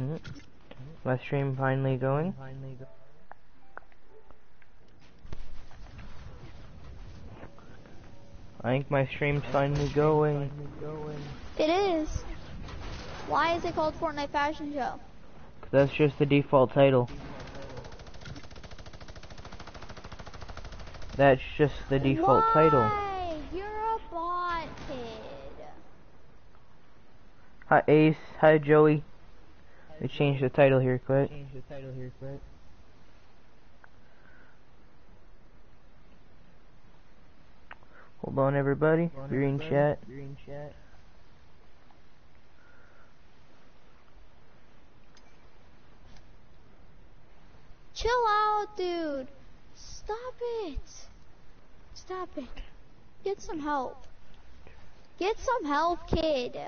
Mhm. My stream finally going. I think my stream's finally going. It is. Why is it called Fortnite Fashion Show? That's just the default title. That's just the default Why? title. You're a bot kid. Hi Ace, hi Joey. We changed the title here quick. Hold on everybody. You're in chat. Chill out, dude. Stop it. Stop it. Get some help. Get some help, kid.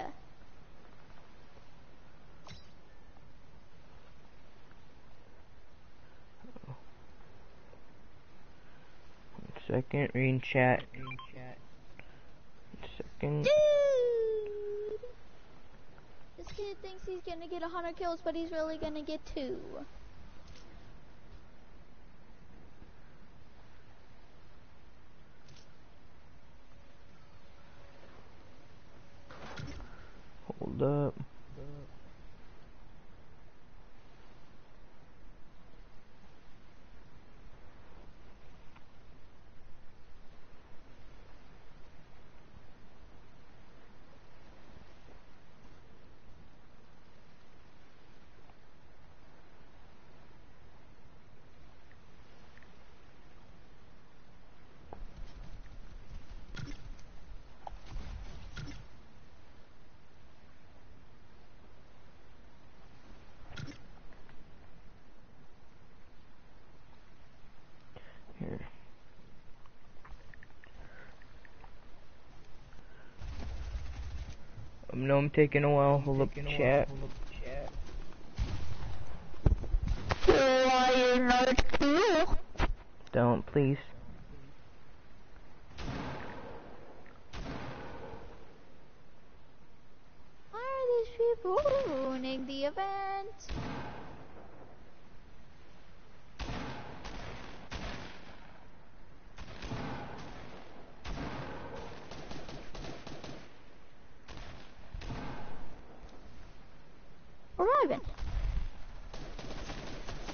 Second, reading chat. Second. Dude! This kid thinks he's gonna get a 100 kills, but he's really gonna get two. Hold up. Here. I know I'm taking a while. Hold up the chat. Don't please. Why are these people ruining the event? Revive it.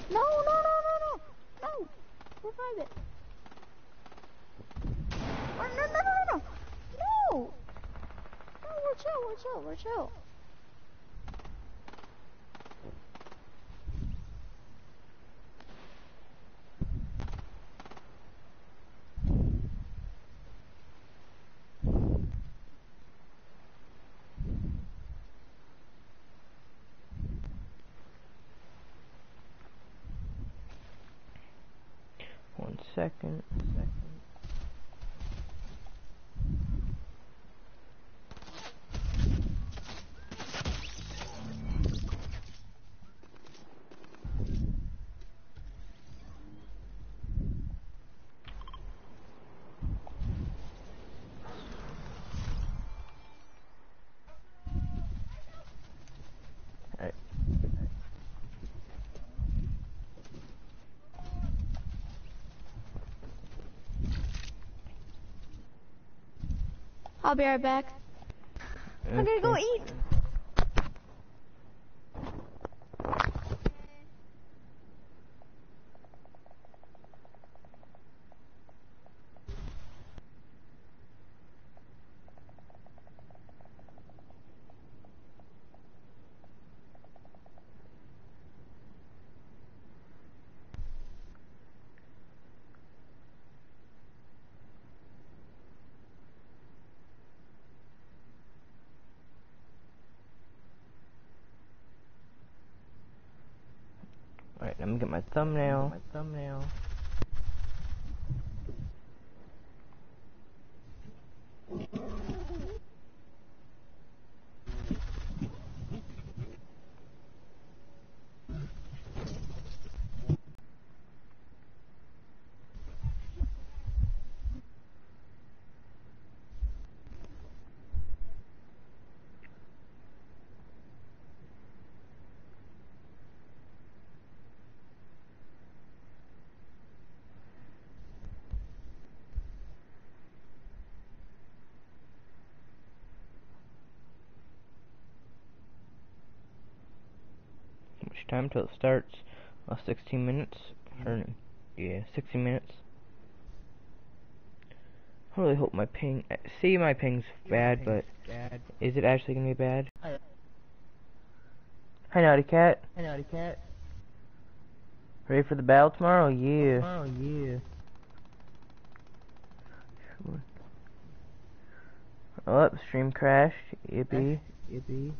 No, no, no, no, no. No. Revive it. Oh, uh, no, no, no, no, no. No. No, we're chill, we're chill, we're chill. Second. Alright. I'll be right back. I'm gonna go eat. Alright, I'm gonna get my thumbnail. My thumbnail. Time till it starts. Uh, 16 minutes. Or, yeah, 16 minutes. I really hope my ping. See, my ping's bad, but Bad. is it actually gonna be bad? Hi. Hi, Naughty Cat. Hi, Naughty Cat. Ready for the battle tomorrow? Yeah. Oh, yeah. Oh, stream crashed. Yippee. Yippee.